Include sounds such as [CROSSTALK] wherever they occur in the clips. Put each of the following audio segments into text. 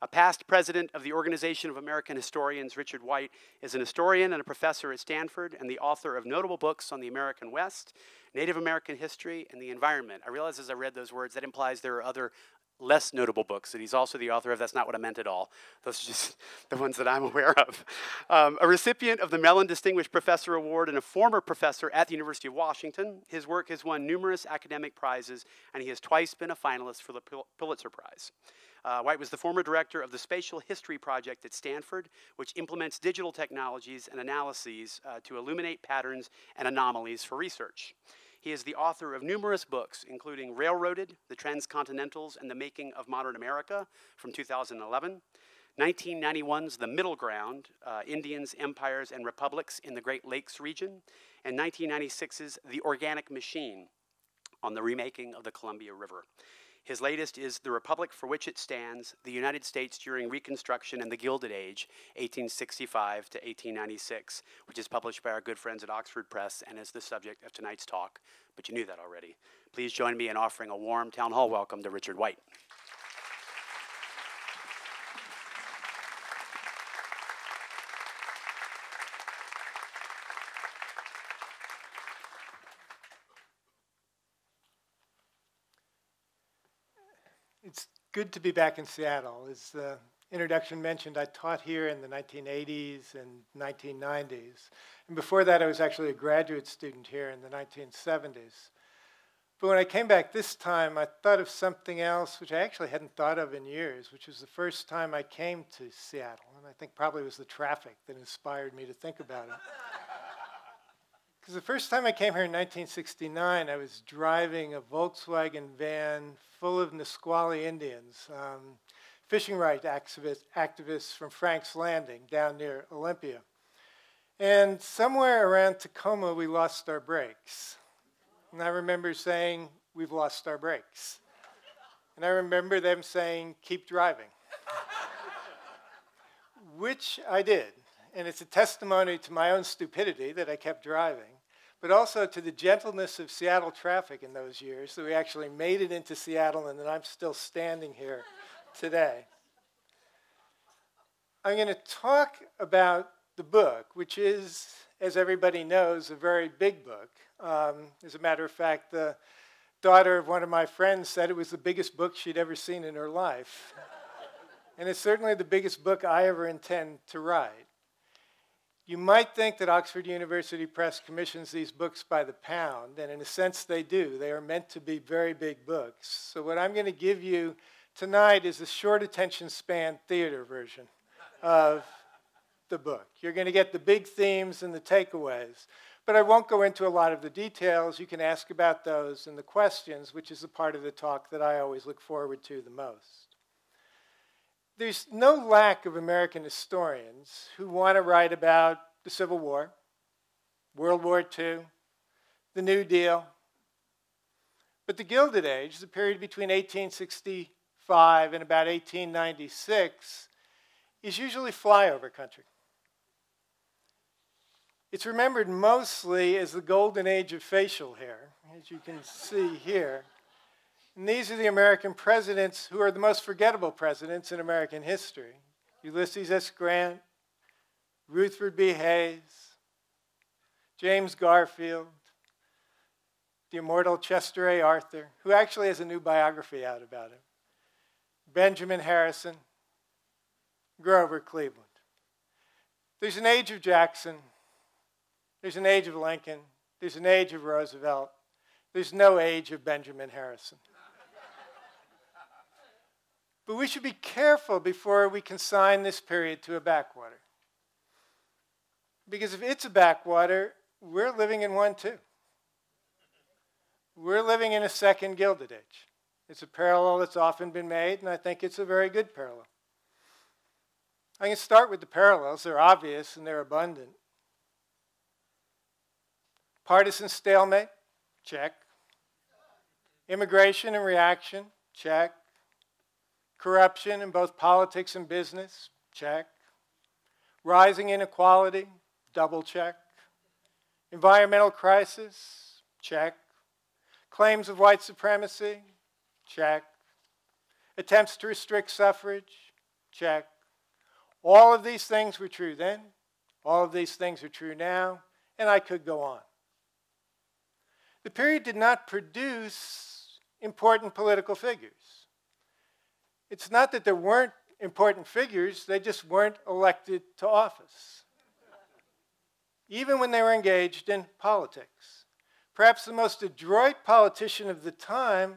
A past president of the Organization of American Historians, Richard White, is an historian and a professor at Stanford and the author of notable books on the American West, Native American history, and the environment. I realize as I read those words that implies there are other less notable books that he's also the author of. That's not what I meant at all. Those are just [LAUGHS] the ones that I'm aware of. Um, a recipient of the Mellon Distinguished Professor Award and a former professor at the University of Washington, his work has won numerous academic prizes, and he has twice been a finalist for the Pulitzer Prize. Uh, White was the former director of the Spatial History Project at Stanford, which implements digital technologies and analyses uh, to illuminate patterns and anomalies for research. He is the author of numerous books, including Railroaded, The Transcontinentals and the Making of Modern America from 2011, 1991's The Middle Ground, uh, Indians, Empires, and Republics in the Great Lakes region, and 1996's The Organic Machine on the remaking of the Columbia River. His latest is The Republic for Which It Stands, the United States During Reconstruction and the Gilded Age, 1865 to 1896, which is published by our good friends at Oxford Press and is the subject of tonight's talk, but you knew that already. Please join me in offering a warm town hall welcome to Richard White. Good to be back in Seattle. As the introduction mentioned, I taught here in the 1980s and 1990s. And before that, I was actually a graduate student here in the 1970s. But when I came back this time, I thought of something else, which I actually hadn't thought of in years, which was the first time I came to Seattle. And I think probably it was the traffic that inspired me to think about it. [LAUGHS] Because the first time I came here in 1969, I was driving a Volkswagen van full of Nisqually Indians, um, fishing rights activist, activists from Frank's Landing down near Olympia. And somewhere around Tacoma, we lost our brakes. And I remember saying, We've lost our brakes. And I remember them saying, Keep driving. [LAUGHS] Which I did. And it's a testimony to my own stupidity that I kept driving but also to the gentleness of Seattle traffic in those years that we actually made it into Seattle and that I'm still standing here today. I'm going to talk about the book, which is, as everybody knows, a very big book. Um, as a matter of fact, the daughter of one of my friends said it was the biggest book she'd ever seen in her life. and it's certainly the biggest book I ever intend to write. You might think that Oxford University Press commissions these books by the pound, and in a sense they do. They are meant to be very big books. So, what I'm going to give you tonight is a short attention span theater version of the book. You're going to get the big themes and the takeaways, but I won't go into a lot of the details. You can ask about those in the questions, which is the part of the talk that I always look forward to the most there's no lack of American historians who want to write about the Civil War, World War II, the New Deal. But the Gilded Age, the period between 1865 and about 1896, is usually flyover country. It's remembered mostly as the golden age of facial hair, as you can see here. And these are the American presidents who are the most forgettable presidents in American history Ulysses S. Grant, Rutherford B. Hayes, James Garfield, the immortal Chester A. Arthur, who actually has a new biography out about him, Benjamin Harrison, Grover Cleveland. There's an age of Jackson, there's an age of Lincoln, there's an age of Roosevelt, there's no age of Benjamin Harrison. But we should be careful before we consign this period to a backwater. Because if it's a backwater, we're living in one too. We're living in a second Gilded Age. It's a parallel that's often been made, and I think it's a very good parallel. I can start with the parallels. They're obvious and they're abundant. Partisan stalemate, check. Immigration and reaction, check. Corruption in both politics and business, check. Rising inequality, double check. Environmental crisis, check. Claims of white supremacy, check. Attempts to restrict suffrage, check. All of these things were true then. All of these things are true now. And I could go on. The period did not produce important political figures. It's not that there weren't important figures, they just weren't elected to office, even when they were engaged in politics. Perhaps the most adroit politician of the time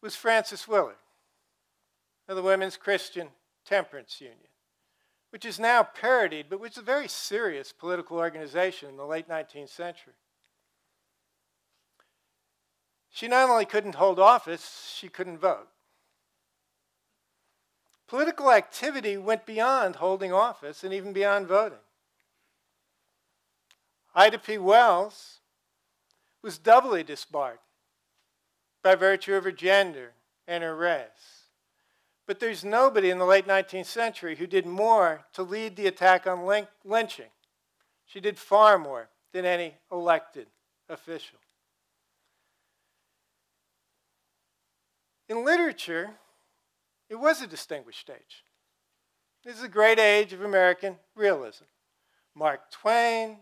was Frances Willard of the Women's Christian Temperance Union, which is now parodied, but which is a very serious political organization in the late 19th century. She not only couldn't hold office, she couldn't vote. Political activity went beyond holding office and even beyond voting. Ida B. Wells was doubly disbarred by virtue of her gender and her race. But there's nobody in the late 19th century who did more to lead the attack on lynching. She did far more than any elected official. In literature, it was a distinguished age. This is a great age of American realism. Mark Twain,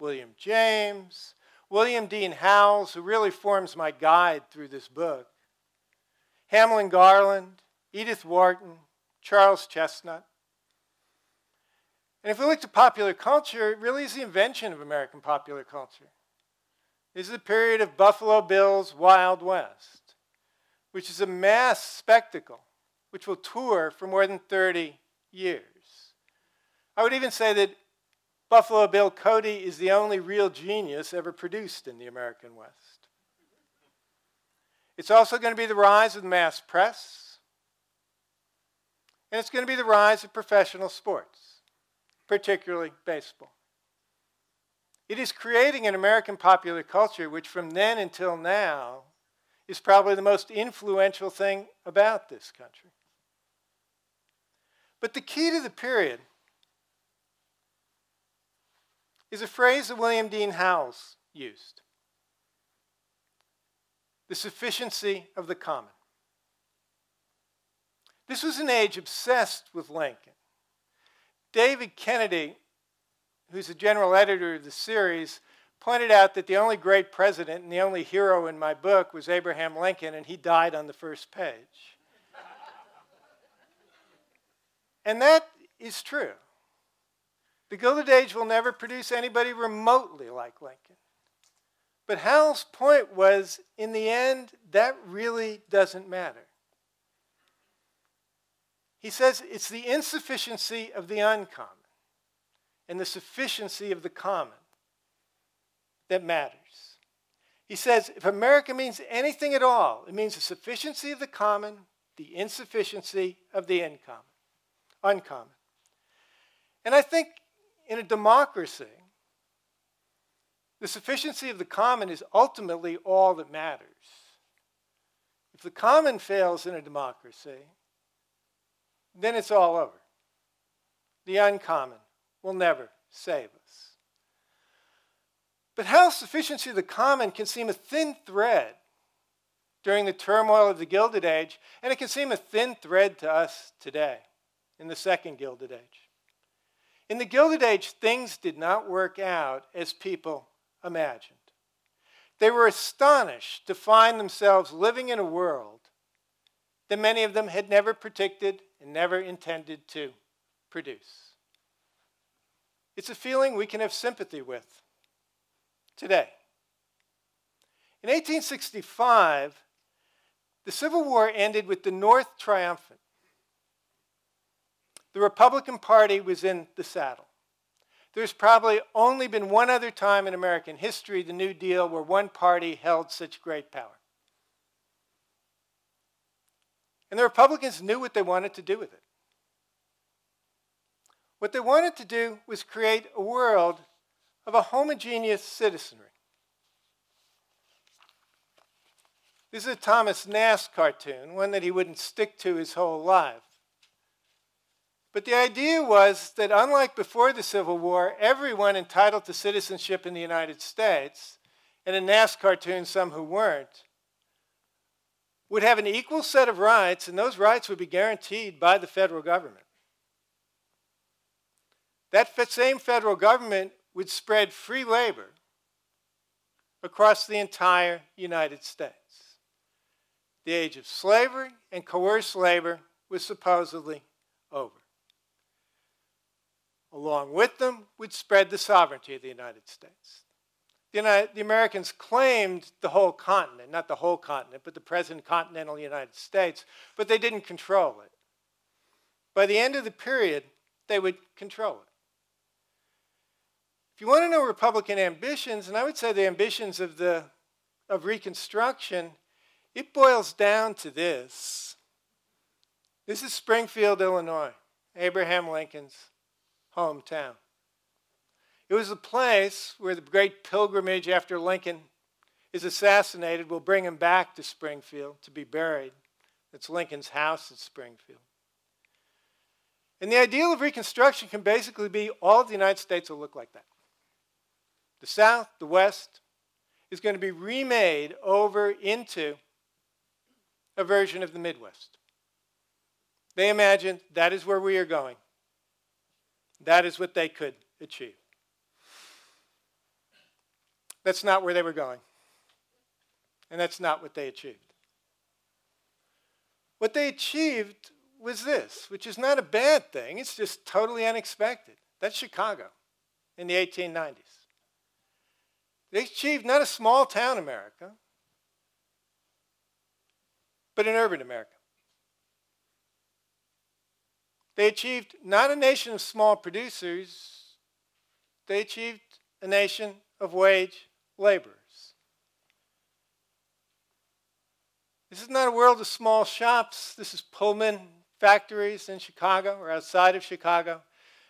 William James, William Dean Howells, who really forms my guide through this book, Hamlin Garland, Edith Wharton, Charles Chesnutt. And if we look to popular culture, it really is the invention of American popular culture. This is a period of Buffalo Bill's Wild West which is a mass spectacle which will tour for more than 30 years. I would even say that Buffalo Bill Cody is the only real genius ever produced in the American West. It's also going to be the rise of the mass press, and it's going to be the rise of professional sports, particularly baseball. It is creating an American popular culture which, from then until now, is probably the most influential thing about this country. But the key to the period is a phrase that William Dean Howells used the sufficiency of the common. This was an age obsessed with Lincoln. David Kennedy, who's the general editor of the series, pointed out that the only great president and the only hero in my book was Abraham Lincoln, and he died on the first page. And that is true. The Gilded Age will never produce anybody remotely like Lincoln. But Howell's point was in the end, that really doesn't matter. He says it's the insufficiency of the uncommon and the sufficiency of the common that matters. He says if America means anything at all, it means the sufficiency of the common, the insufficiency of the income, uncommon. And I think in a democracy, the sufficiency of the common is ultimately all that matters. If the common fails in a democracy, then it's all over. The uncommon will never save us. But how sufficiency of the common can seem a thin thread during the turmoil of the Gilded Age, and it can seem a thin thread to us today in the second Gilded Age. In the Gilded Age, things did not work out as people imagined. They were astonished to find themselves living in a world that many of them had never predicted and never intended to produce. It's a feeling we can have sympathy with today. In 1865, the Civil War ended with the North triumphant. The Republican Party was in the saddle. There's probably only been one other time in American history, the New Deal, where one party held such great power. And the Republicans knew what they wanted to do with it. What they wanted to do was create a world of a homogeneous citizenry. This is a Thomas Nast cartoon, one that he wouldn't stick to his whole life. But the idea was that unlike before the Civil War, everyone entitled to citizenship in the United States, and in Nast cartoon, some who weren't, would have an equal set of rights, and those rights would be guaranteed by the federal government. That same federal government would spread free labor across the entire United States. The age of slavery and coerced labor was supposedly over. Along with them would spread the sovereignty of the United States. The, United, the Americans claimed the whole continent, not the whole continent, but the present continental United States, but they didn't control it. By the end of the period, they would control it. If you want to know Republican ambitions, and I would say the ambitions of, the, of Reconstruction, it boils down to this. This is Springfield, Illinois, Abraham Lincoln's hometown. It was the place where the great pilgrimage after Lincoln is assassinated will bring him back to Springfield to be buried. It's Lincoln's house at Springfield. And the ideal of Reconstruction can basically be all of the United States will look like that. The South, the West, is going to be remade over into a version of the Midwest. They imagine that is where we are going. That is what they could achieve. That's not where they were going. And that's not what they achieved. What they achieved was this, which is not a bad thing, it's just totally unexpected. That's Chicago in the 1890s. They achieved not a small town America, but an urban America. They achieved not a nation of small producers, they achieved a nation of wage laborers. This is not a world of small shops. This is Pullman factories in Chicago or outside of Chicago.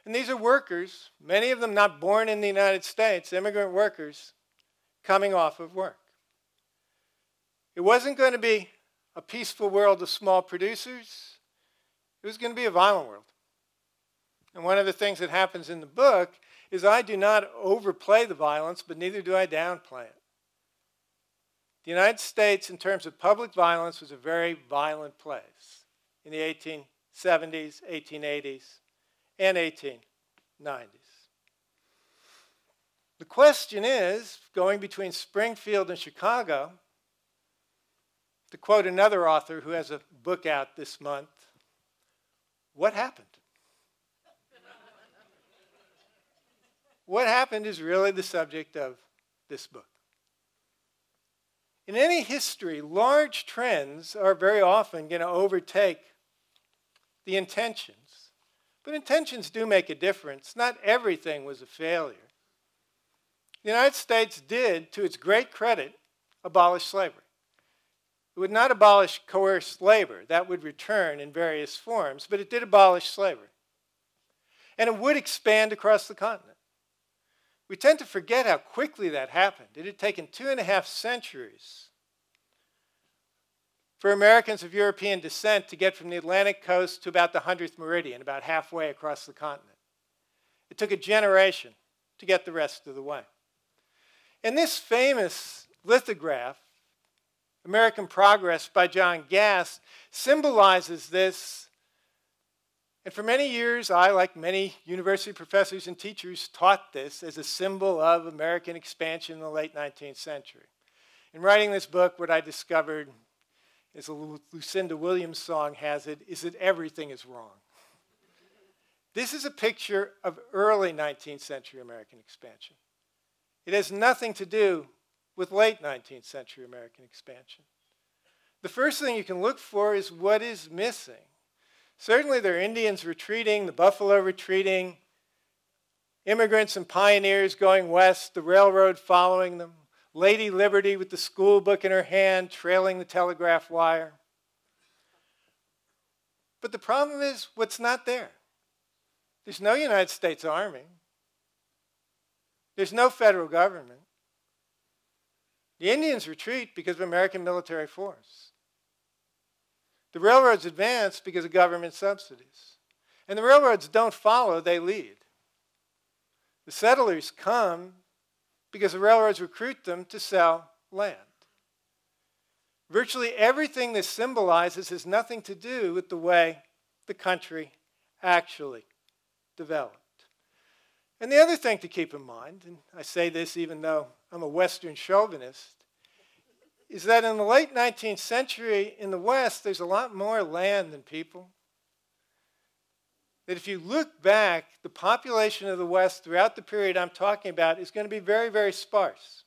And these are workers, many of them not born in the United States, immigrant workers coming off of work. It wasn't going to be a peaceful world of small producers. It was going to be a violent world. And one of the things that happens in the book is I do not overplay the violence, but neither do I downplay it. The United States, in terms of public violence, was a very violent place in the 1870s, 1880s, and 1890s. The question is going between Springfield and Chicago, to quote another author who has a book out this month, what happened? what happened is really the subject of this book. In any history, large trends are very often going to overtake the intentions. But intentions do make a difference. Not everything was a failure. The United States did, to its great credit, abolish slavery. It would not abolish coerced labor. That would return in various forms, but it did abolish slavery. And it would expand across the continent. We tend to forget how quickly that happened. It had taken two and a half centuries for Americans of European descent to get from the Atlantic coast to about the 100th meridian, about halfway across the continent. It took a generation to get the rest of the way. And this famous lithograph American Progress by John Gast symbolizes this. And for many years, I, like many university professors and teachers, taught this as a symbol of American expansion in the late 19th century. In writing this book, what I discovered, as a Lucinda Williams song has it, is that everything is wrong. This is a picture of early 19th century American expansion. It has nothing to do with late 19th century American expansion. The first thing you can look for is what is missing. Certainly, there are Indians retreating, the buffalo retreating, immigrants and pioneers going west, the railroad following them, Lady Liberty with the school book in her hand, trailing the telegraph wire. But the problem is what's not there. There's no United States Army. There's no federal government. The Indians retreat because of American military force. The railroads advance because of government subsidies. And the railroads don't follow, they lead. The settlers come because the railroads recruit them to sell land. Virtually everything this symbolizes has nothing to do with the way the country actually developed. And the other thing to keep in mind, and I say this even though I'm a Western chauvinist, is that in the late 19th century in the West, there's a lot more land than people. That if you look back, the population of the West throughout the period I'm talking about is going to be very, very sparse.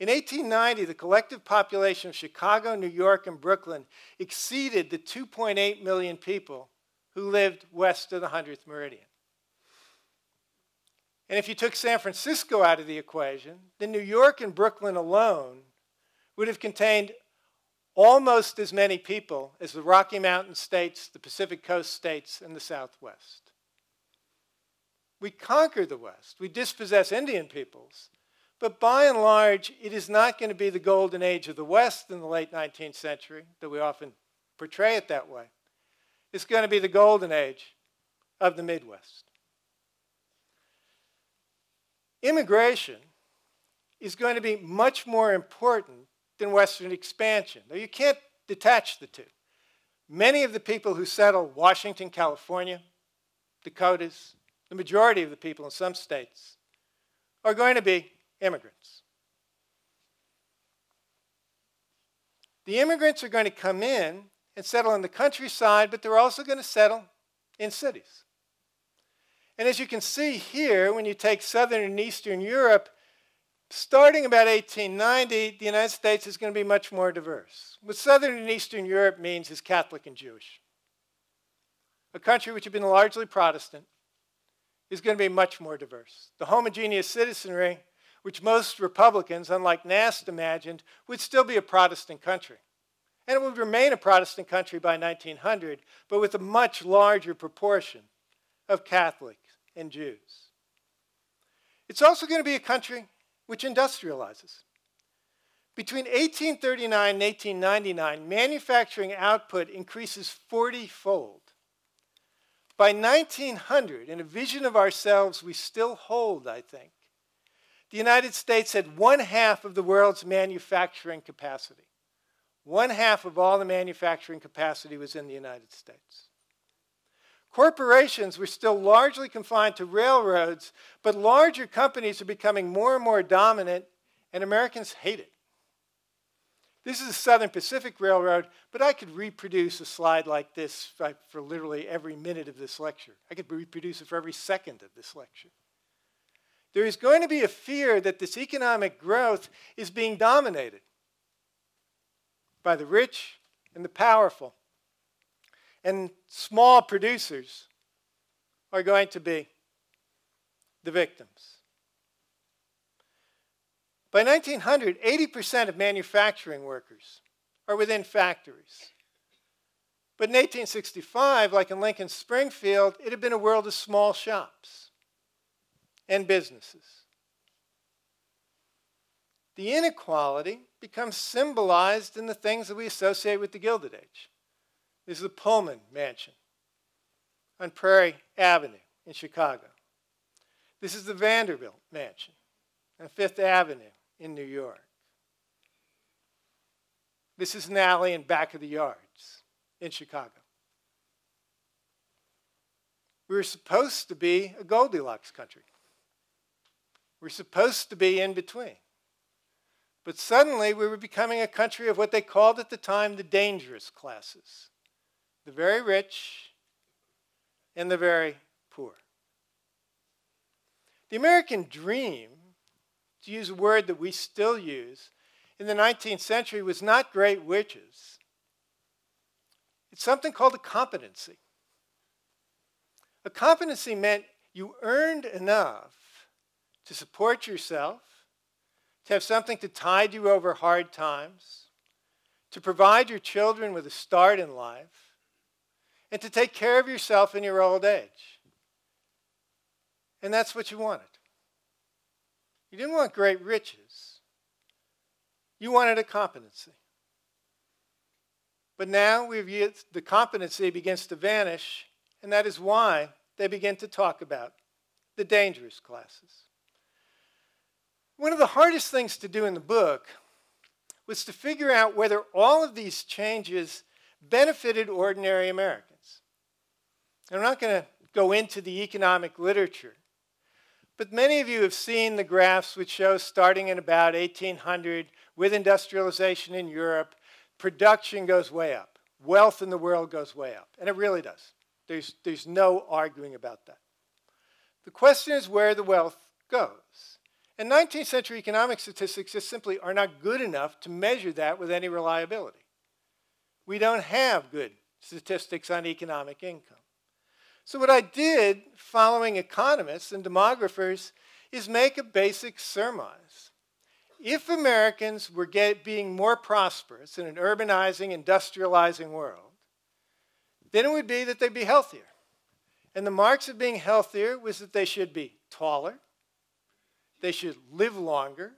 In 1890, the collective population of Chicago, New York, and Brooklyn exceeded the 2.8 million people who lived west of the 100th meridian. And if you took San Francisco out of the equation, then New York and Brooklyn alone would have contained almost as many people as the Rocky Mountain states, the Pacific Coast states, and the Southwest. We conquer the West. We dispossess Indian peoples. But by and large, it is not going to be the golden age of the West in the late 19th century, that we often portray it that way. It's going to be the golden age of the Midwest. Immigration is going to be much more important than Western expansion. You can't detach the two. Many of the people who settle Washington, California, Dakotas, the majority of the people in some states, are going to be immigrants. The immigrants are going to come in and settle in the countryside, but they're also going to settle in cities. And as you can see here, when you take Southern and Eastern Europe, starting about 1890, the United States is going to be much more diverse. What Southern and Eastern Europe means is Catholic and Jewish. A country which had been largely Protestant is going to be much more diverse. The homogeneous citizenry, which most Republicans, unlike Nast, imagined, would still be a Protestant country. And it would remain a Protestant country by 1900, but with a much larger proportion of Catholics and Jews. It's also going to be a country which industrializes. Between 1839 and 1899, manufacturing output increases 40 fold. By 1900, in a vision of ourselves we still hold, I think, the United States had one half of the world's manufacturing capacity. One half of all the manufacturing capacity was in the United States. Corporations were still largely confined to railroads, but larger companies are becoming more and more dominant, and Americans hate it. This is the Southern Pacific Railroad, but I could reproduce a slide like this for literally every minute of this lecture. I could reproduce it for every second of this lecture. There is going to be a fear that this economic growth is being dominated by the rich and the powerful and small producers are going to be the victims. By 1900, 80% of manufacturing workers are within factories. But in 1865, like in Lincoln Springfield, it had been a world of small shops and businesses. The inequality becomes symbolized in the things that we associate with the Gilded Age. This is the Pullman Mansion on Prairie Avenue in Chicago. This is the Vanderbilt Mansion on Fifth Avenue in New York. This is an alley in back of the yards in Chicago. We were supposed to be a Goldilocks country. We're supposed to be in between. But suddenly we were becoming a country of what they called at the time the dangerous classes the very rich and the very poor. The American dream, to use a word that we still use, in the 19th century was not great witches. It's something called a competency. A competency meant you earned enough to support yourself, to have something to tide you over hard times, to provide your children with a start in life, and to take care of yourself in your old age. And that's what you wanted. You didn't want great riches, you wanted a competency. But now we've the competency begins to vanish, and that is why they begin to talk about the dangerous classes. One of the hardest things to do in the book was to figure out whether all of these changes benefited ordinary Americans. I'm not going to go into the economic literature, but many of you have seen the graphs which show starting in about 1800 with industrialization in Europe, production goes way up. Wealth in the world goes way up. And it really does. There's, there's no arguing about that. The question is where the wealth goes. And 19th century economic statistics just simply are not good enough to measure that with any reliability. We don't have good statistics on economic income. So what I did, following economists and demographers, is make a basic surmise. If Americans were get, being more prosperous in an urbanizing, industrializing world, then it would be that they'd be healthier. And the marks of being healthier was that they should be taller, they should live longer,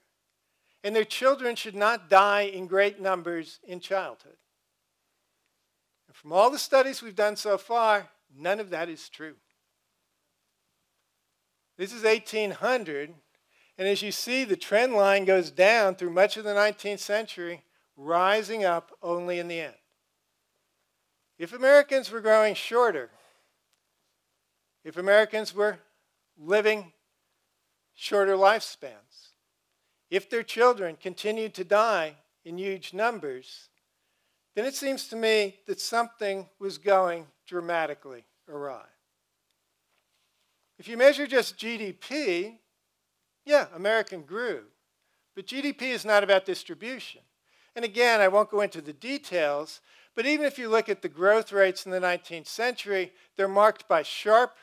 and their children should not die in great numbers in childhood. And from all the studies we've done so far, none of that is true. This is 1800, and as you see, the trend line goes down through much of the 19th century, rising up only in the end. If Americans were growing shorter, if Americans were living shorter lifespans, if their children continued to die in huge numbers, then it seems to me that something was going dramatically awry. If you measure just GDP, yeah, American grew. But GDP is not about distribution. And again, I won't go into the details, but even if you look at the growth rates in the 19th century, they're marked by sharp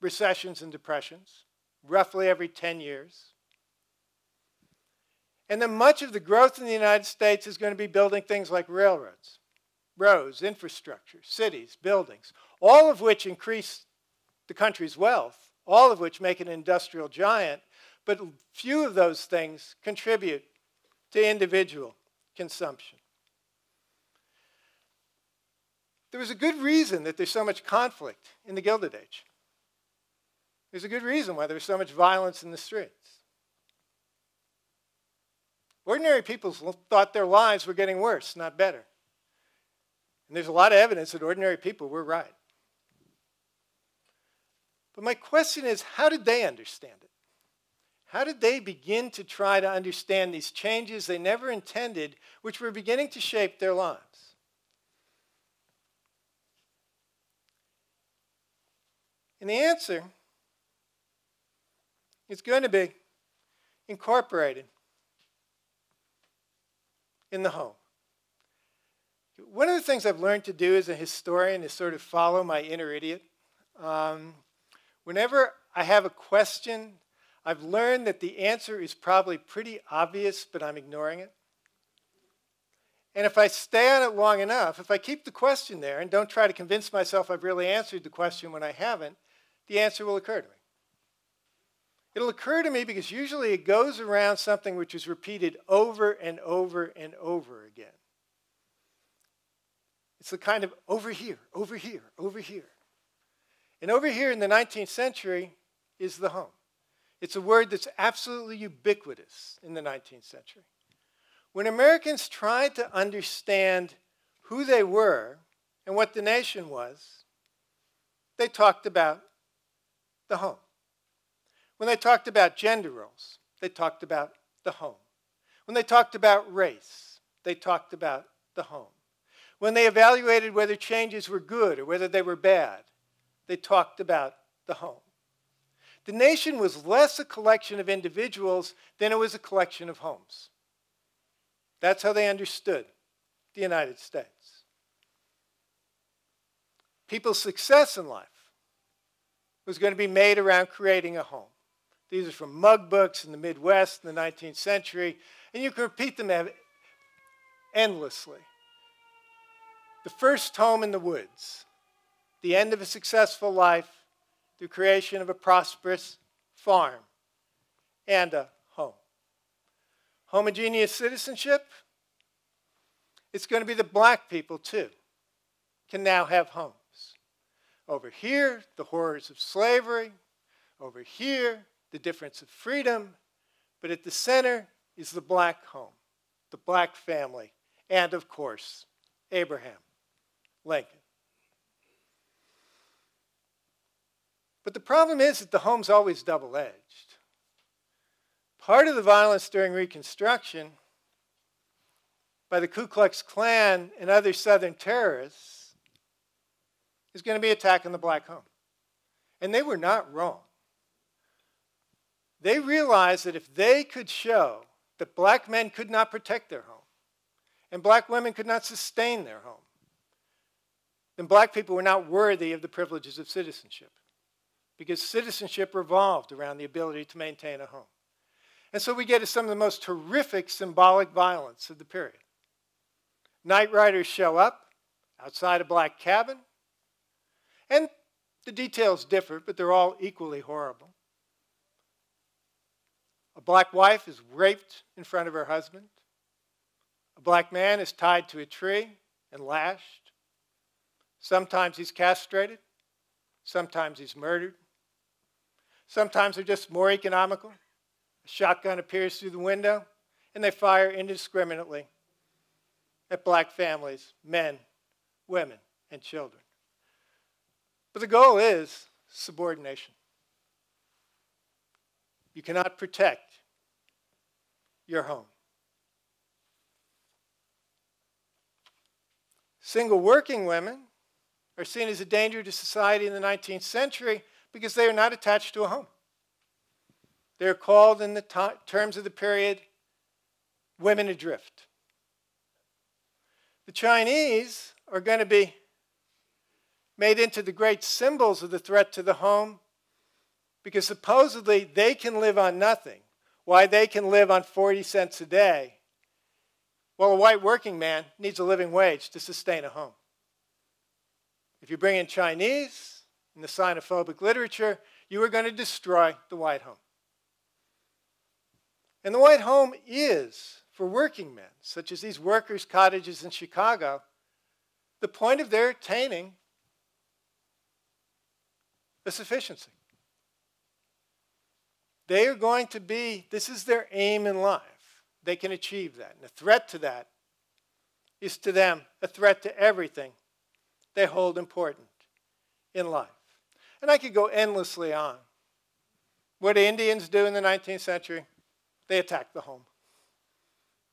recessions and depressions, roughly every 10 years. And then much of the growth in the United States is going to be building things like railroads, roads, infrastructure, cities, buildings, all of which increase the country's wealth, all of which make an industrial giant, but few of those things contribute to individual consumption. There was a good reason that there's so much conflict in the Gilded Age. There's a good reason why there's so much violence in the streets. Ordinary people thought their lives were getting worse, not better. And there's a lot of evidence that ordinary people were right. But my question is how did they understand it? How did they begin to try to understand these changes they never intended, which were beginning to shape their lives? And the answer is going to be incorporated in the home. One of the things I've learned to do as a historian is sort of follow my inner idiot. Um, whenever I have a question, I've learned that the answer is probably pretty obvious, but I'm ignoring it. And if I stay on it long enough, if I keep the question there and don't try to convince myself I've really answered the question when I haven't, the answer will occur to me. It'll occur to me because usually it goes around something which is repeated over and over and over again. It's the kind of over here, over here, over here. And over here in the 19th century is the home. It's a word that's absolutely ubiquitous in the 19th century. When Americans tried to understand who they were and what the nation was, they talked about the home. When they talked about gender roles, they talked about the home. When they talked about race, they talked about the home. When they evaluated whether changes were good or whether they were bad, they talked about the home. The nation was less a collection of individuals than it was a collection of homes. That's how they understood the United States. People's success in life was going to be made around creating a home. These are from mug books in the Midwest in the 19th century, and you can repeat them endlessly. The first home in the woods, the end of a successful life, the creation of a prosperous farm, and a home. Homogeneous citizenship, it's going to be the black people too, can now have homes. Over here, the horrors of slavery. Over here, the difference of freedom, but at the center is the black home, the black family, and of course, Abraham Lincoln. But the problem is that the home's always double edged. Part of the violence during Reconstruction by the Ku Klux Klan and other Southern terrorists is going to be attacking the black home. And they were not wrong. They realized that if they could show that black men could not protect their home and black women could not sustain their home, then black people were not worthy of the privileges of citizenship because citizenship revolved around the ability to maintain a home. And so we get to some of the most horrific symbolic violence of the period. Night riders show up outside a black cabin, and the details differ, but they're all equally horrible. A black wife is raped in front of her husband. A black man is tied to a tree and lashed. Sometimes he's castrated. Sometimes he's murdered. Sometimes they're just more economical. A shotgun appears through the window, and they fire indiscriminately at black families, men, women, and children. But the goal is subordination. You cannot protect your home. Single working women are seen as a danger to society in the 19th century because they are not attached to a home. They're called, in the terms of the period, women adrift. The Chinese are going to be made into the great symbols of the threat to the home because supposedly they can live on nothing. Why they can live on 40 cents a day, while a white working man needs a living wage to sustain a home. If you bring in Chinese, in the xenophobic literature, you are going to destroy the white home. And the white home is, for working men, such as these workers' cottages in Chicago, the point of their attaining a sufficiency. They are going to be, this is their aim in life. They can achieve that. And the threat to that is to them a threat to everything they hold important in life. And I could go endlessly on. What do Indians do in the 19th century? They attack the home.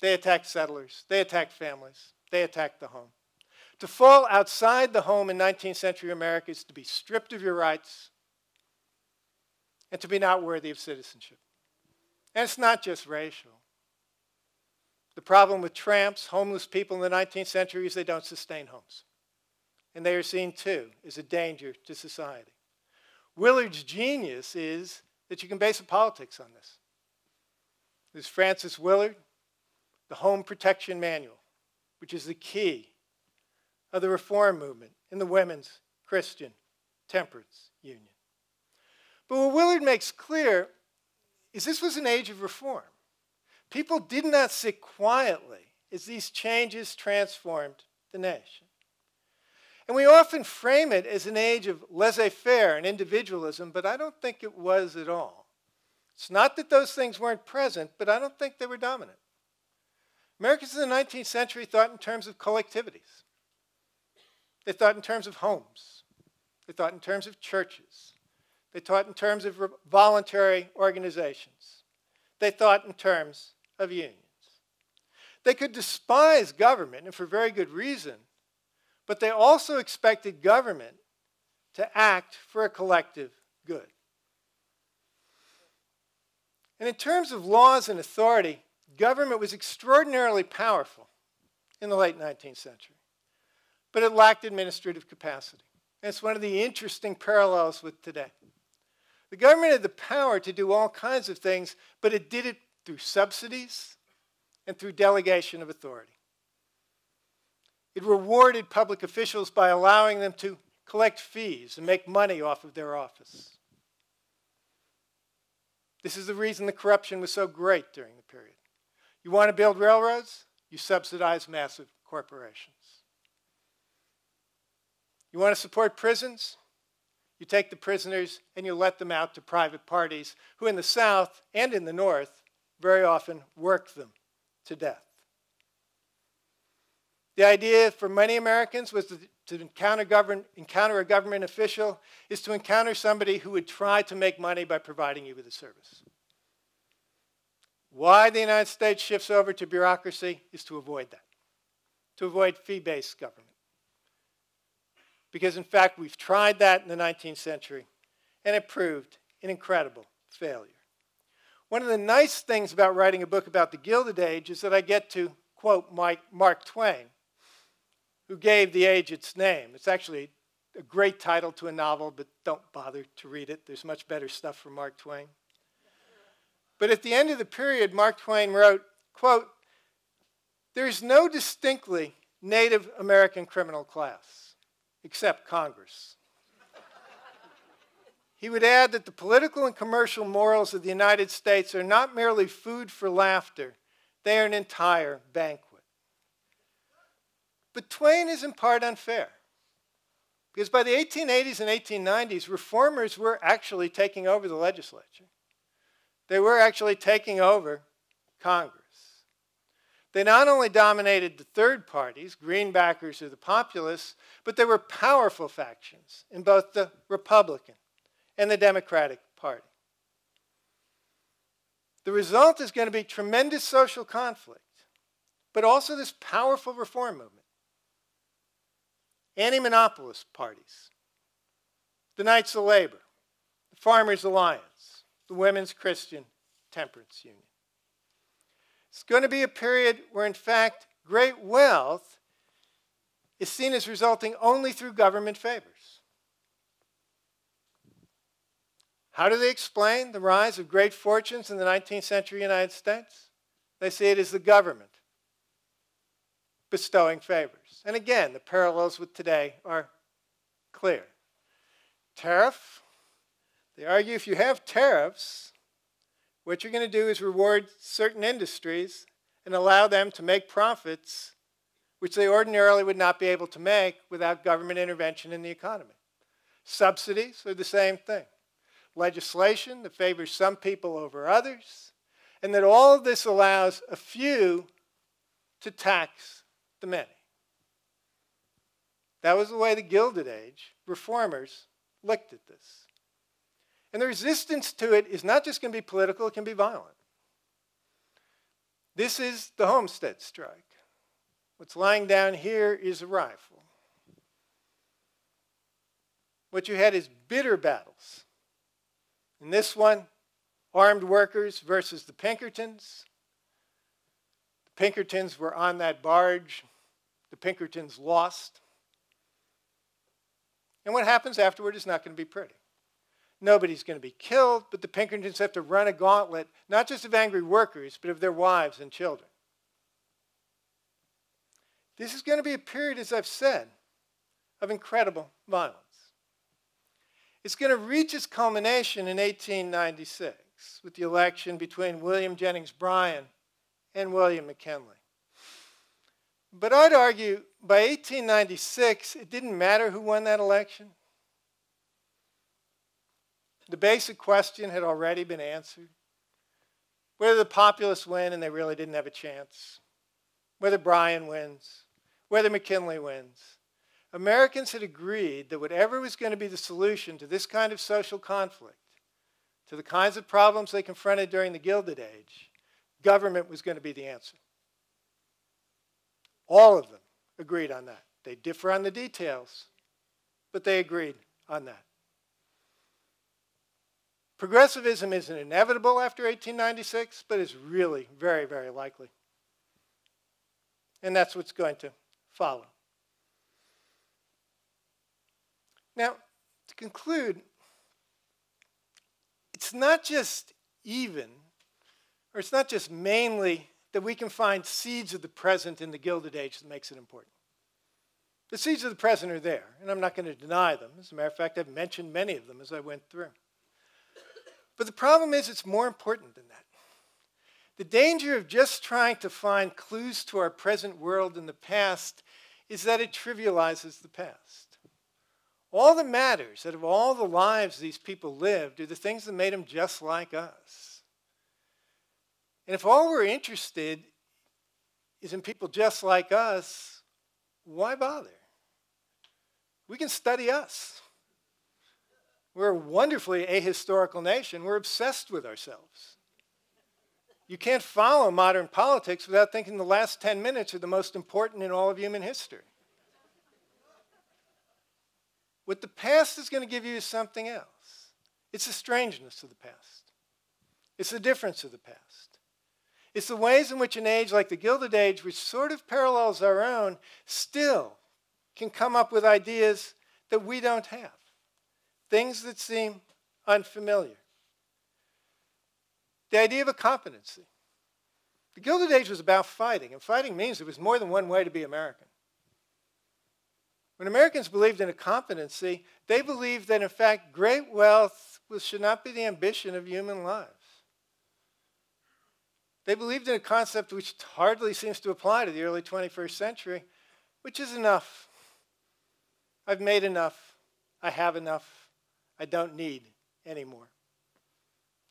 They attack settlers. They attack families. They attack the home. To fall outside the home in 19th century America is to be stripped of your rights and to be not worthy of citizenship. And it's not just racial. The problem with tramps, homeless people in the 19th century is they don't sustain homes. And they are seen too as a danger to society. Willard's genius is that you can base a politics on this. There's Frances Willard, the Home Protection Manual, which is the key of the reform movement in the Women's Christian Temperance Union. But what Willard makes clear is this was an age of reform. People did not sit quietly as these changes transformed the nation. And we often frame it as an age of laissez faire and individualism, but I don't think it was at all. It's not that those things weren't present, but I don't think they were dominant. Americans in the 19th century thought in terms of collectivities, they thought in terms of homes, they thought in terms of churches, they thought in terms of voluntary organizations, they thought in terms of unions. They could despise government, and for very good reason, but they also expected government to act for a collective good. And in terms of laws and authority, government was extraordinarily powerful in the late 19th century, but it lacked administrative capacity. And it's one of the interesting parallels with today. The government had the power to do all kinds of things, but it did it through subsidies and through delegation of authority. It rewarded public officials by allowing them to collect fees and make money off of their office. This is the reason the corruption was so great during the period. You want to build railroads? You subsidize massive corporations. You want to support prisons? You take the prisoners and you let them out to private parties who, in the South and in the North, very often work them to death. The idea for many Americans was to, to encounter, govern, encounter a government official is to encounter somebody who would try to make money by providing you with a service. Why the United States shifts over to bureaucracy is to avoid that, to avoid fee-based government. Because in fact, we've tried that in the 19th century, and it proved an incredible failure. One of the nice things about writing a book about the Gilded Age is that I get to quote Mike, Mark Twain, who gave the age its name. It's actually a great title to a novel, but don't bother to read it. There's much better stuff from Mark Twain. But at the end of the period, Mark Twain wrote, quote, there is no distinctly Native American criminal class, except Congress. he would add that the political and commercial morals of the United States are not merely food for laughter, they are an entire banquet. But Twain is in part unfair. Because by the 1880s and 1890s, reformers were actually taking over the legislature. They were actually taking over Congress. They not only dominated the third parties, greenbackers or the populists, but there were powerful factions in both the Republican and the Democratic Party. The result is going to be tremendous social conflict, but also this powerful reform movement. Anti monopolist parties, the Knights of Labor, the Farmers Alliance, the Women's Christian Temperance Union. It's going to be a period where, in fact, great wealth is seen as resulting only through government favors. How do they explain the rise of great fortunes in the 19th century United States? They say it is the government bestowing favors. And again, the parallels with today are clear. Tariff they argue if you have tariffs, what you're going to do is reward certain industries and allow them to make profits which they ordinarily would not be able to make without government intervention in the economy. Subsidies are the same thing. Legislation that favors some people over others, and that all of this allows a few to tax the many. That was the way the Gilded Age reformers looked at this. And the resistance to it is not just going to be political, it can be violent. This is the Homestead Strike. What's lying down here is a rifle. What you had is bitter battles. In this one, armed workers versus the Pinkertons. The Pinkertons were on that barge. The Pinkertons lost. And what happens afterward is not going to be pretty. Nobody's going to be killed, but the Pinkertons have to run a gauntlet, not just of angry workers, but of their wives and children. This is going to be a period, as I've said, of incredible violence. It's going to reach its culmination in 1896 with the election between William Jennings Bryan and William McKinley. But I'd argue by 1896, it didn't matter who won that election. The basic question had already been answered. Whether the populists win and they really didn't have a chance, whether Bryan wins, whether McKinley wins. Americans had agreed that whatever was going to be the solution to this kind of social conflict, to the kinds of problems they confronted during the Gilded Age, government was going to be the answer. All of them agreed on that. They differ on the details, but they agreed on that. Progressivism isn't inevitable after 1896, but it's really very, very likely. And that's what's going to follow. Now, to conclude, it's not just even, or it's not just mainly that we can find seeds of the present in the Gilded Age that makes it important. The seeds of the present are there, and I'm not going to deny them. As a matter of fact, I've mentioned many of them as I went through. But the problem is, it's more important than that. The danger of just trying to find clues to our present world in the past is that it trivializes the past. All that matters out of all the lives these people lived are the things that made them just like us. And if all we're interested is in people just like us, why bother? We can study us. We're a wonderfully ahistorical nation. We're obsessed with ourselves. You can't follow modern politics without thinking the last 10 minutes are the most important in all of human history. What the past is going to give you is something else. It's the strangeness of the past. It's the difference of the past. It's the ways in which an age like the Gilded Age, which sort of parallels our own, still can come up with ideas that we don't have, things that seem unfamiliar. The idea of a competency. The Gilded Age was about fighting, and fighting means there was more than one way to be American. When Americans believed in a competency, they believed that, in fact, great wealth should not be the ambition of human lives. They believed in a concept which hardly seems to apply to the early 21st century, which is enough. I've made enough. I have enough. I don't need anymore.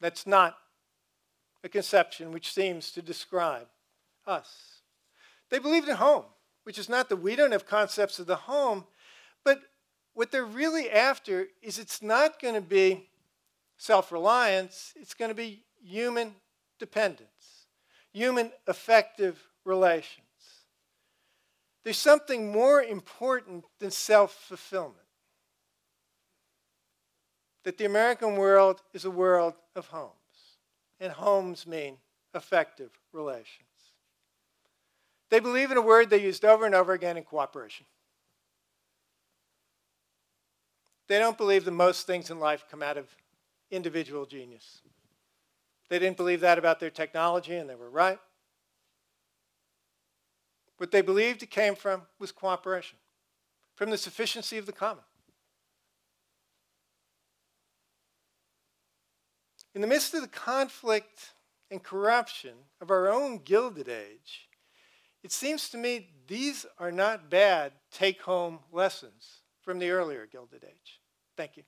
That's not a conception which seems to describe us. They believed in home, which is not that we don't have concepts of the home, but what they're really after is it's not going to be self reliance, it's going to be human dependence, human effective relations. There's something more important than self fulfillment. That the American world is a world of homes, and homes mean effective relations. They believe in a word they used over and over again in cooperation. They don't believe that most things in life come out of individual genius. They didn't believe that about their technology, and they were right. What they believed it came from was cooperation, from the sufficiency of the common. In the midst of the conflict and corruption of our own Gilded Age, it seems to me these are not bad take home lessons from the earlier Gilded Age. Thank you.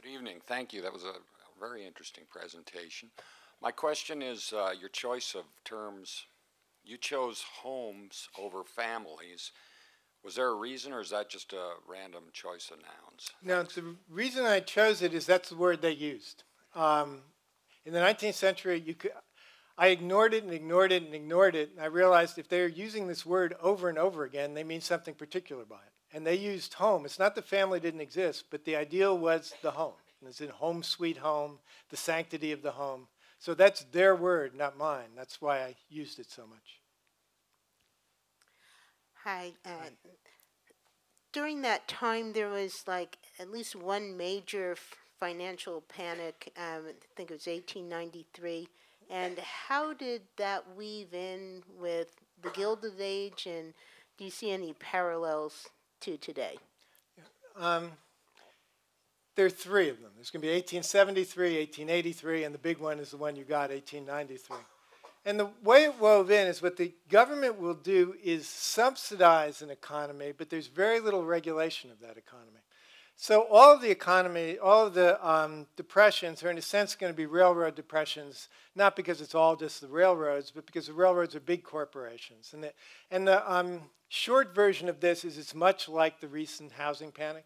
Good evening. Thank you. That was a very interesting presentation. My question is uh, your choice of terms. You chose homes over families. Was there a reason, or is that just a random choice of nouns? No, the reason I chose it is that's the word they used. Um, in the 19th century, you could, I ignored it and ignored it and ignored it, and I realized if they're using this word over and over again, they mean something particular by it. And they used home. It's not the family didn't exist, but the ideal was the home. And it's in home sweet home, the sanctity of the home. So that's their word, not mine. That's why I used it so much. Hi. Uh, during that time, there was like at least one major financial panic. Um, I think it was 1893. And how did that weave in with the Gilded Age, and do you see any parallels to today? Um, there are three of them. There's going to be 1873, 1883, and the big one is the one you got, 1893. And the way it wove in is what the government will do is subsidize an economy, but there's very little regulation of that economy. So all of the economy, all of the um, depressions are in a sense going to be railroad depressions, not because it's all just the railroads, but because the railroads are big corporations. And the, and the um, short version of this is it's much like the recent housing panic.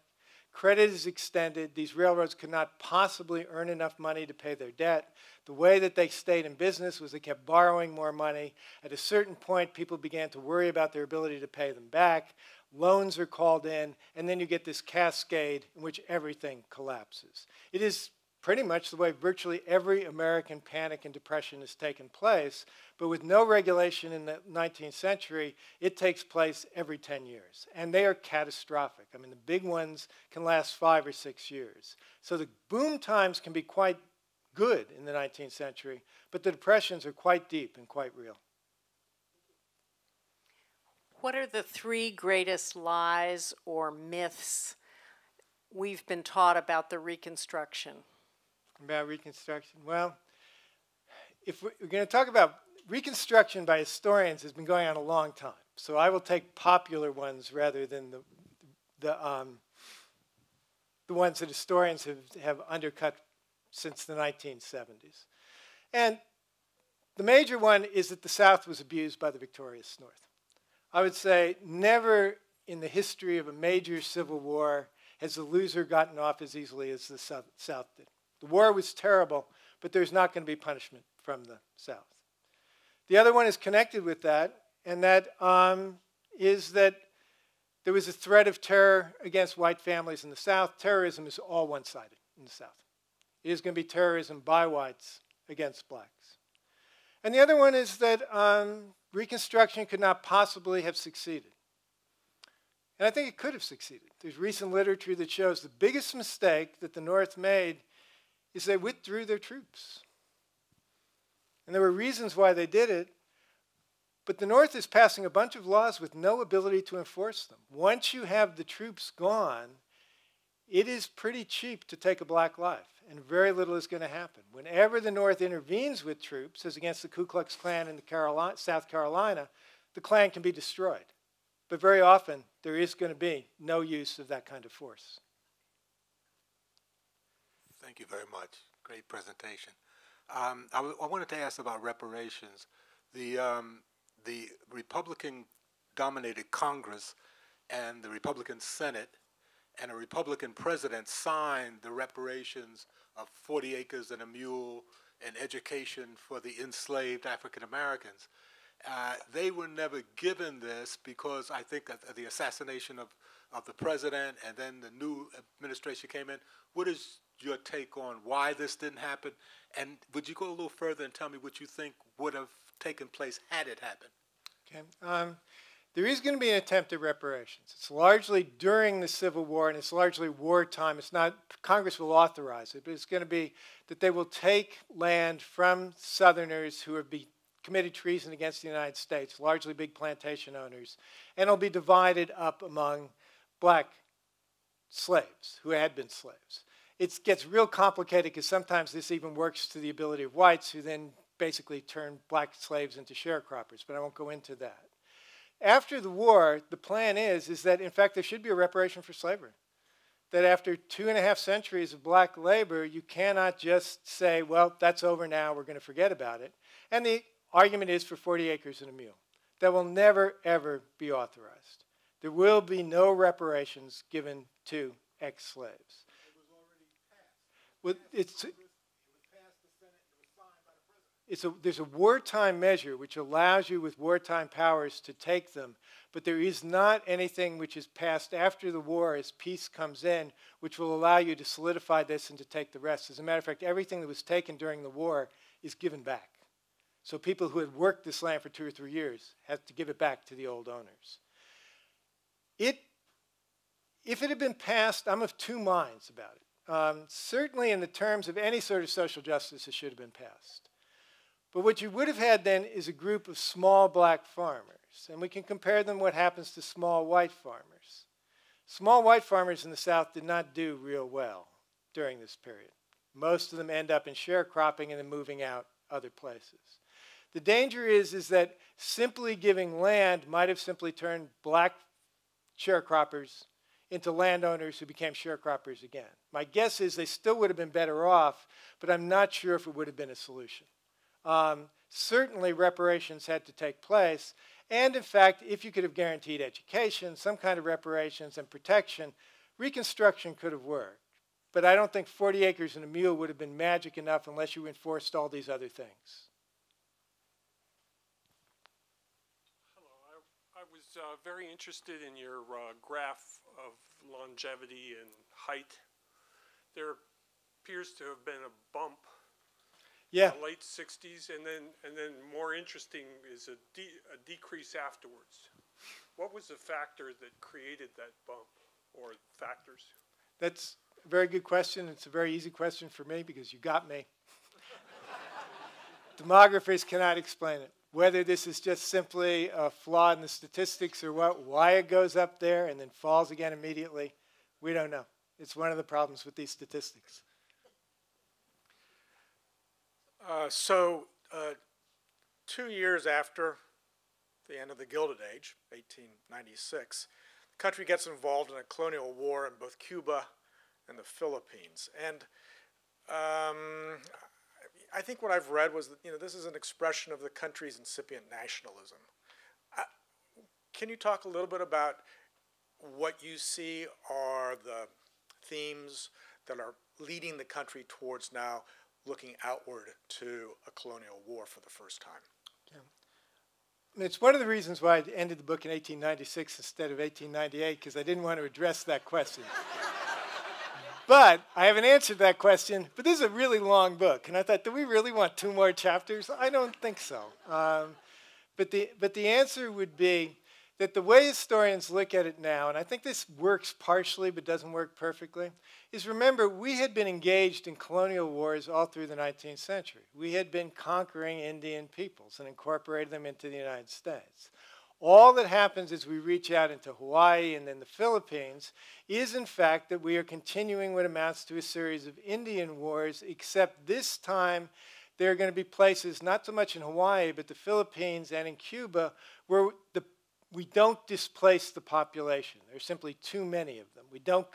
Credit is extended. These railroads could not possibly earn enough money to pay their debt. The way that they stayed in business was they kept borrowing more money. At a certain point, people began to worry about their ability to pay them back. Loans are called in, and then you get this cascade in which everything collapses. It is pretty much the way virtually every American panic and depression has taken place. But with no regulation in the 19th century, it takes place every 10 years. And they are catastrophic. I mean, the big ones can last five or six years. So the boom times can be quite good in the 19th century, but the depressions are quite deep and quite real. What are the three greatest lies or myths we've been taught about the Reconstruction? about Reconstruction? Well, if we're, going to talk about Reconstruction by historians has been going on a long time. So I will take popular ones rather than the, the, um, the ones that historians have, have undercut since the 1970s. And the major one is that the South was abused by the victorious North. I would say never in the history of a major civil war has the loser gotten off as easily as the South, South did. The war was terrible, but there's not going to be punishment from the South. The other one is connected with that, and that um, is that there was a threat of terror against white families in the South. Terrorism is all one sided in the South. It is going to be terrorism by whites against blacks. And the other one is that um, Reconstruction could not possibly have succeeded. And I think it could have succeeded. There's recent literature that shows the biggest mistake that the North made is they withdrew their troops. And there were reasons why they did it, but the North is passing a bunch of laws with no ability to enforce them. Once you have the troops gone, it is pretty cheap to take a black life, and very little is going to happen. Whenever the North intervenes with troops, as against the Ku Klux Klan in Carolina, South Carolina, the Klan can be destroyed. But very often, there is going to be no use of that kind of force. Thank you very much. Great presentation. Um, I, wanted to ask about reparations. The, um, the Republican dominated Congress and the Republican Senate and a Republican president signed the reparations of 40 acres and a mule and education for the enslaved African Americans. Uh, they were never given this because I think the assassination of, of the president and then the new administration came in. What is your take on why this didn't happen? And would you go a little further and tell me what you think would have taken place had it happened? Okay. Um, there is going to be an attempt at reparations. It's largely during the Civil War, and it's largely wartime. It's not, Congress will authorize it, but it's going to be that they will take land from Southerners who have be, committed treason against the United States, largely big plantation owners, and it'll be divided up among black slaves who had been slaves. It gets real complicated because sometimes this even works to the ability of whites who then basically turn black slaves into sharecroppers, but I won't go into that. After the war, the plan is, is that in fact there should be a reparation for slavery. That after two and a half centuries of black labor, you cannot just say, well, that's over now, we're going to forget about it. And the argument is for 40 acres and a mule. That will never, ever be authorized. There will be no reparations given to ex slaves. Well, it's, a, there's a wartime measure which allows you with wartime powers to take them, but there is not anything which is passed after the war as peace comes in which will allow you to solidify this and to take the rest. As a matter of fact, everything that was taken during the war is given back. So people who had worked this land for two or three years have to give it back to the old owners. It, if it had been passed, I'm of two minds about it. Um, certainly in the terms of any sort of social justice, it should have been passed. But what you would have had then is a group of small black farmers, and we can compare them what happens to small white farmers. Small white farmers in the South did not do real well during this period. Most of them end up in sharecropping and then moving out other places. The danger is, is that simply giving land might have simply turned black sharecroppers into landowners who became sharecroppers again. My guess is they still would have been better off, but I'm not sure if it would have been a solution. Um, certainly reparations had to take place. And in fact, if you could have guaranteed education, some kind of reparations and protection, Reconstruction could have worked. But I don't think 40 acres and a mule would have been magic enough unless you enforced all these other things. Hello, I, I was uh, very interested in your uh, graph of longevity and height. There appears to have been a bump yeah. the late 60s, and then and then more interesting is a, de a decrease afterwards. What was the factor that created that bump, or factors? That's a very good question. It's a very easy question for me because you got me. [LAUGHS] Demographers cannot explain it. Whether this is just simply a flaw in the statistics or what, why it goes up there and then falls again immediately, we don't know. It's one of the problems with these statistics. Uh, so, uh, two years after the end of the Gilded Age, 1896, the country gets involved in a colonial war in both Cuba and the Philippines. And um, I think what I've read was that you know this is an expression of the country's incipient nationalism. Can you talk a little bit about what you see are the themes that are leading the country towards now looking outward to a colonial war for the first time? Yeah. It's one of the reasons why I ended the book in 1896 instead of 1898 because I didn't want to address that question. But I haven't answered that question. But this is a really long book, and I thought, do we really want two more chapters? I don't think so. Um, but the but the answer would be that the way historians look at it now, and I think this works partially but doesn't work perfectly, is remember we had been engaged in colonial wars all through the 19th century. We had been conquering Indian peoples and incorporated them into the United States. All that happens as we reach out into Hawaii and then the Philippines is, in fact, that we are continuing what amounts to a series of Indian wars, except this time there are going to be places, not so much in Hawaii, but the Philippines and in Cuba, where the we don't displace the population. There are simply too many of them. We don't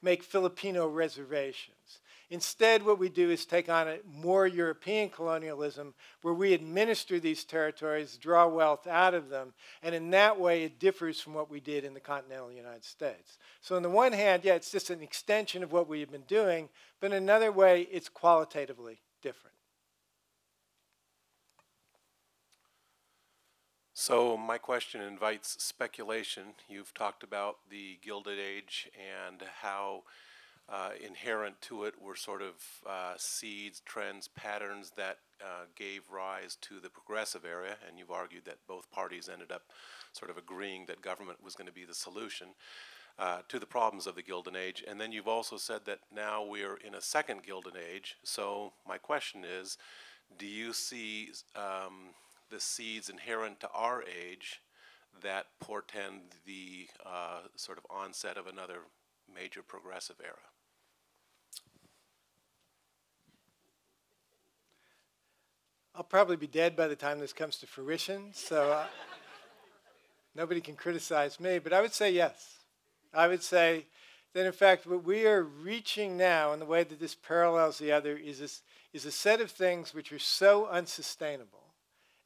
make Filipino reservations. Instead, what we do is take on a more European colonialism where we administer these territories, draw wealth out of them, and in that way it differs from what we did in the continental United States. So, on the one hand, yeah, it's just an extension of what we have been doing, but in another way, it's qualitatively different. So my question invites speculation. You've talked about the Gilded Age and how uh, inherent to it were sort of uh, seeds, trends, patterns that uh, gave rise to the progressive era, and you've argued that both parties ended up sort of agreeing that government was going to be the solution uh, to the problems of the Gilded Age. And then you've also said that now we're in a second Gilded Age. So my question is, do you see um, the seeds inherent to our age that portend the uh, sort of onset of another major progressive era. I'll probably be dead by the time this comes to fruition, so uh, nobody can criticize me, but I would say yes. I would say that, in fact, what we are reaching now, and the way that this parallels the other, is, this, is a set of things which are so unsustainable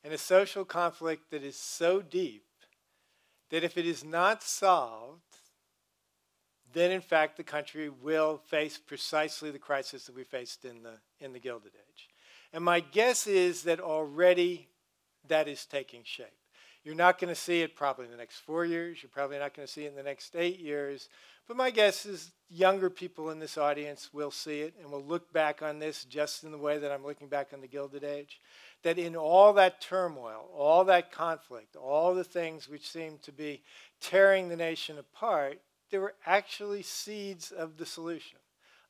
and a social conflict that is so deep that if it is not solved, then in fact the country will face precisely the crisis that we faced in the, in the Gilded Age. And my guess is that already that is taking shape. You're not going to see it probably in the next four years. You're probably not going to see it in the next eight years. But my guess is younger people in this audience will see it and will look back on this just in the way that I'm looking back on the Gilded Age that in all that turmoil, all that conflict, all the things which seemed to be tearing the nation apart, there were actually seeds of the solution.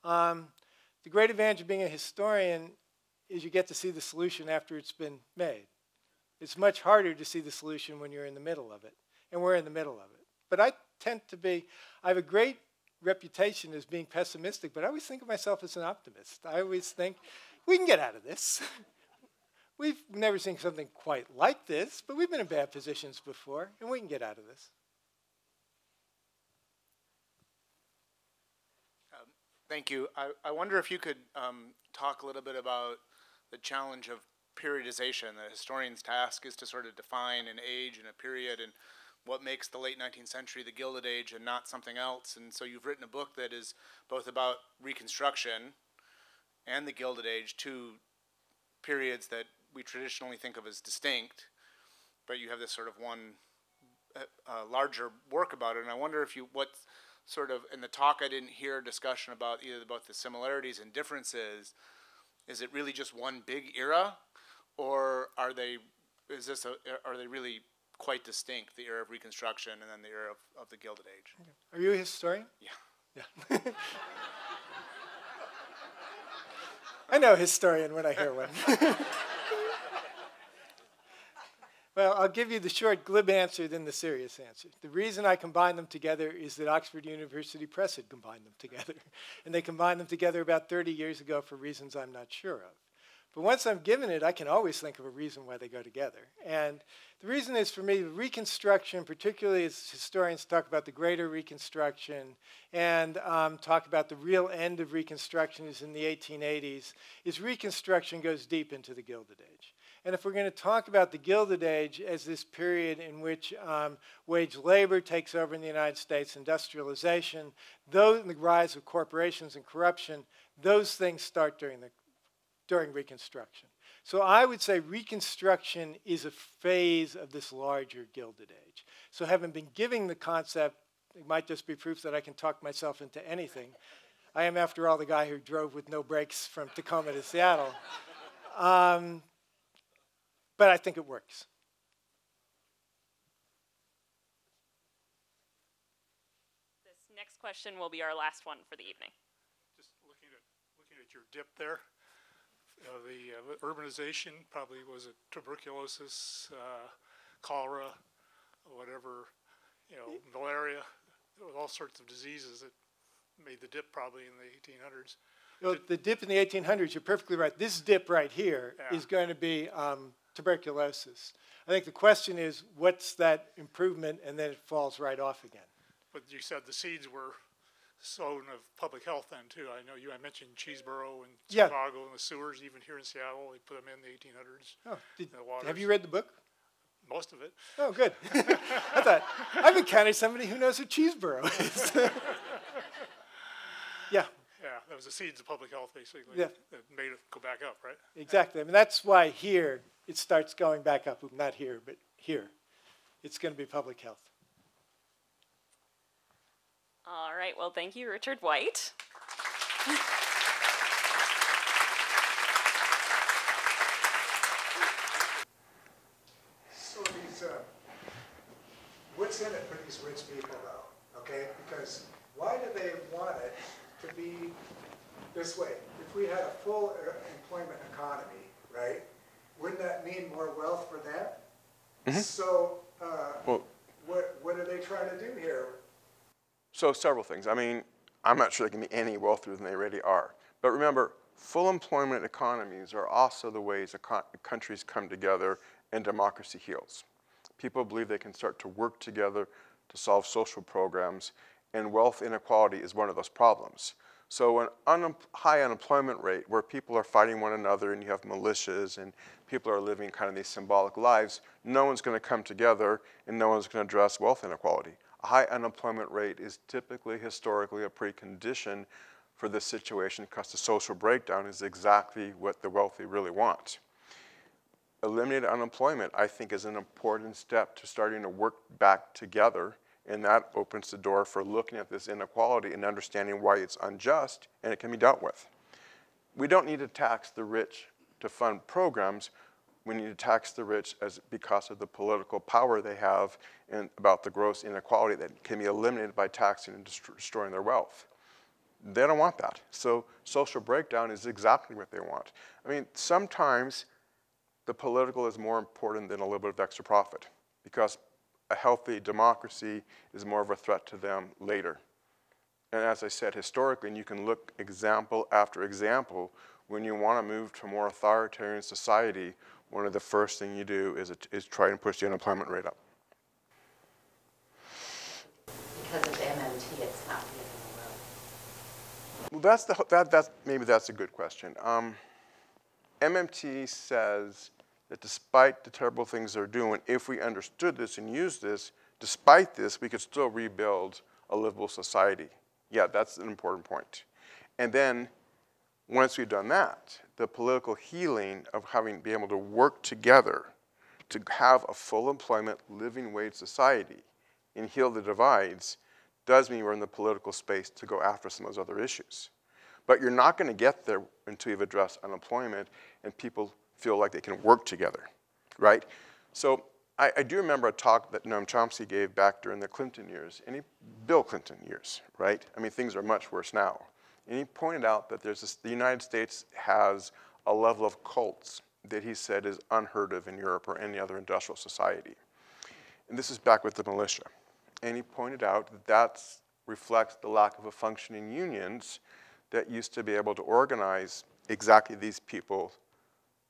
Um, the great advantage of being a historian is you get to see the solution after it's been made. It's much harder to see the solution when you're in the middle of it, and we're in the middle of it. But I tend to be, I have a great reputation as being pessimistic, but I always think of myself as an optimist. I always think we can get out of this. [LAUGHS] We've never seen something quite like this, but we've been in bad positions before, and we can get out of this. Um, thank you. I, I wonder if you could um, talk a little bit about the challenge of periodization. The historian's task is to sort of define an age and a period and what makes the late 19th century the Gilded Age and not something else. And so you've written a book that is both about Reconstruction and the Gilded Age, two periods that we traditionally think of as distinct, but you have this sort of one uh, uh, larger work about it. And I wonder if you, what sort of, in the talk I didn't hear discussion about either about the similarities and differences. Is it really just one big era, or are they, is this a, are they really quite distinct, the era of Reconstruction and then the era of, of the Gilded Age? Are you a historian? Yeah. Yeah. [LAUGHS] I know historian when I hear one. [LAUGHS] Well, I'll give you the short, glib answer, then the serious answer. The reason I combine them together is that Oxford University Press had combined them together. [LAUGHS] and they combined them together about 30 years ago for reasons I'm not sure of. But once I'm given it, I can always think of a reason why they go together. And The reason is for me, Reconstruction, particularly as historians talk about the Greater Reconstruction and um, talk about the real end of Reconstruction is in the 1880s, is Reconstruction goes deep into the Gilded Age. And if we're going to talk about the Gilded Age as this period in which um, wage labor takes over in the United States, industrialization, those, the rise of corporations and corruption, those things start during, the, during Reconstruction. So I would say Reconstruction is a phase of this larger Gilded Age. So having been giving the concept, it might just be proof that I can talk myself into anything. I am, after all, the guy who drove with no brakes from Tacoma to Seattle. Um, but I think it works. This next question will be our last one for the evening. Just looking at, looking at your dip there, uh, the uh, urbanization probably was it tuberculosis, uh, cholera, whatever, you know, malaria, there was all sorts of diseases that made the dip probably in the 1800s. You know, the dip in the 1800s, you're perfectly right. This dip right here Yeah. is going to be um, tuberculosis. I think the question is, what's that improvement, and then it falls right off again. But you said the seeds were sown of public health then too. I know you, I mentioned Chesbrough and Yeah. Chicago and the sewers, even here in Seattle, they put them in the 1800s. Oh, did, The have you read the book? Most of it. Oh, good. [LAUGHS] I thought, I've encountered somebody who knows who Chesbrough is. [LAUGHS] yeah, Yeah, that was the seeds of public health basically. Yeah. That made it go back up, right? exactly. I mean, that's why here it starts going back up. Not here, but here. It's going to be public health. All right, well, thank you, Richard White. So these, uh, what's in it for these rich people though, okay? Because why do they want it to be this way? If we had a full uh, employment economy, right, wouldn't that mean more wealth for them? So, uh, Well- what, what are they trying to do here? So several things. I mean, I'm not sure they can be any wealthier than they already are. But remember, full employment economies are also the ways countries come together and democracy heals. People believe they can start to work together to solve social programs, and wealth inequality is one of those problems. So an unem- high unemployment rate where people are fighting one another and you have militias and people are living kind of these symbolic lives, no one's going to come together and no one's going to address wealth inequality. A high unemployment rate is typically historically a precondition for this situation because the social breakdown is exactly what the wealthy really want. Eliminating unemployment, I think, is an important step to starting to work back together and that opens the door for looking at this inequality and understanding why it's unjust and it can be dealt with. We don't need to tax the rich to fund programs. We need to tax the rich as because of the political power they have and about the gross inequality that can be eliminated by taxing and dest- destroying their wealth. They don't want that. So social breakdown is exactly what they want. I mean, sometimes the political is more important than a little bit of extra profit because a healthy democracy is more of a threat to them later. And as I said, historically, and you can look example after example, when you want to move to a more authoritarian society, one of the first thing you do is, is try and push the unemployment rate up. Because of MMT, it's not giving the will. Well, that's the, that, that's, maybe that's a good question. Um, MMT says that despite the terrible things they're doing, if we understood this and used this, despite this, we could still rebuild a livable society. Yeah, that's an important point. And then once we've done that, the political healing of having to be able to work together to have a full employment living wage society and heal the divides does mean we're in the political space to go after some of those other issues. But you're not going to get there until you've addressed unemployment and people feel like they can work together, right? So I, I do remember a talk that Noam Chomsky gave back during the Clinton years, he, Bill Clinton years, right? I mean, things are much worse now. And he pointed out that there's this, the United States has a level of cults that he said is unheard of in Europe or any other industrial society. And this is back with the militia. And he pointed out that that reflects the lack of a functioning unions that used to be able to organize exactly these people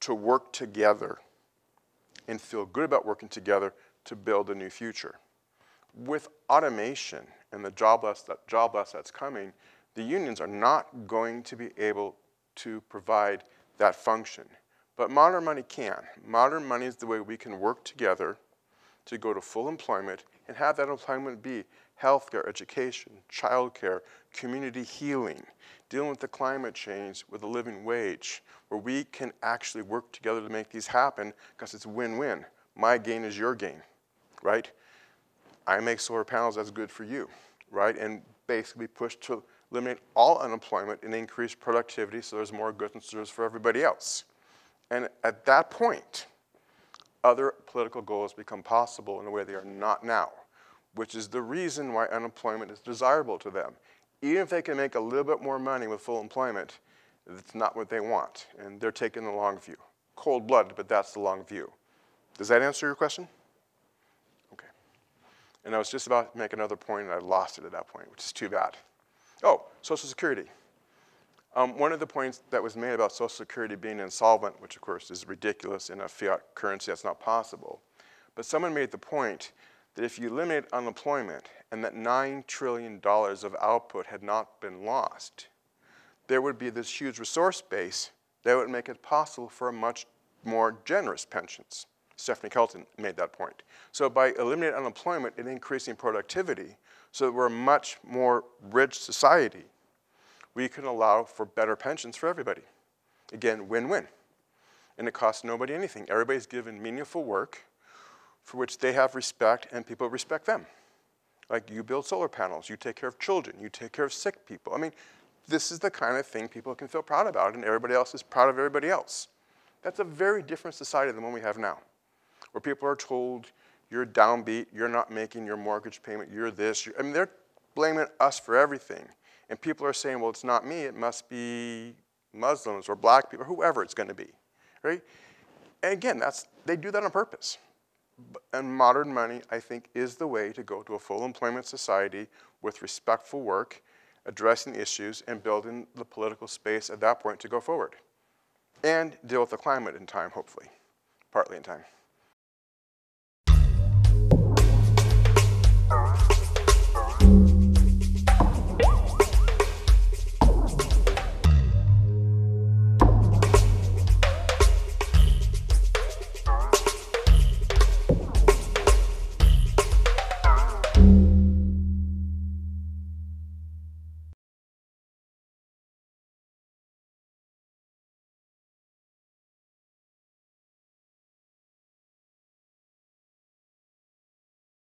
to work together and feel good about working together to build a new future. With automation and the jobless, that jobless that's coming, the unions are not going to be able to provide that function. But modern money can. Modern money is the way we can work together to go to full employment and have that employment be healthcare, education, childcare, community healing, dealing with the climate change with a living wage, where we can actually work together to make these happen because it's win-win. My gain is your gain, right? I make solar panels, that's good for you, right? And basically push to eliminate all unemployment and increase productivity so there's more goods and services for everybody else. And at that point, other political goals become possible in a way they are not now, which is the reason why unemployment is desirable to them. Even if they can make a little bit more money with full employment, it's not what they want, and they're taking the long view. Cold-blooded, but that's the long view. Does that answer your question? Okay. And I was just about to make another point, and I lost it at that point, which is too bad. Oh, Social Security. Um, one of the points that was made about Social Security being insolvent, which of course is ridiculous in a fiat currency, that's not possible. But someone made the point that if you eliminate unemployment and that $9 trillion of output had not been lost, there would be this huge resource base that would make it possible for much more generous pensions. Stephanie Kelton made that point. So by eliminating unemployment and increasing productivity, so that we're a much more rich society, we can allow for better pensions for everybody. Again, win-win. And it costs nobody anything. Everybody's given meaningful work for which they have respect and people respect them. Like you build solar panels, you take care of children, you take care of sick people. I mean, this is the kind of thing people can feel proud about and everybody else is proud of everybody else. That's a very different society than one we have now, where people are told, you're downbeat, you're not making your mortgage payment, you're this. You're, I mean, they're blaming us for everything. And people are saying, well, it's not me, it must be Muslims or black people, or whoever it's going to be, right? And again, that's, they do that on purpose. And modern money, I think, is the way to go to a full employment society with respectful work, addressing issues, and building the political space at that point to go forward. And deal with the climate in time, hopefully, partly in time.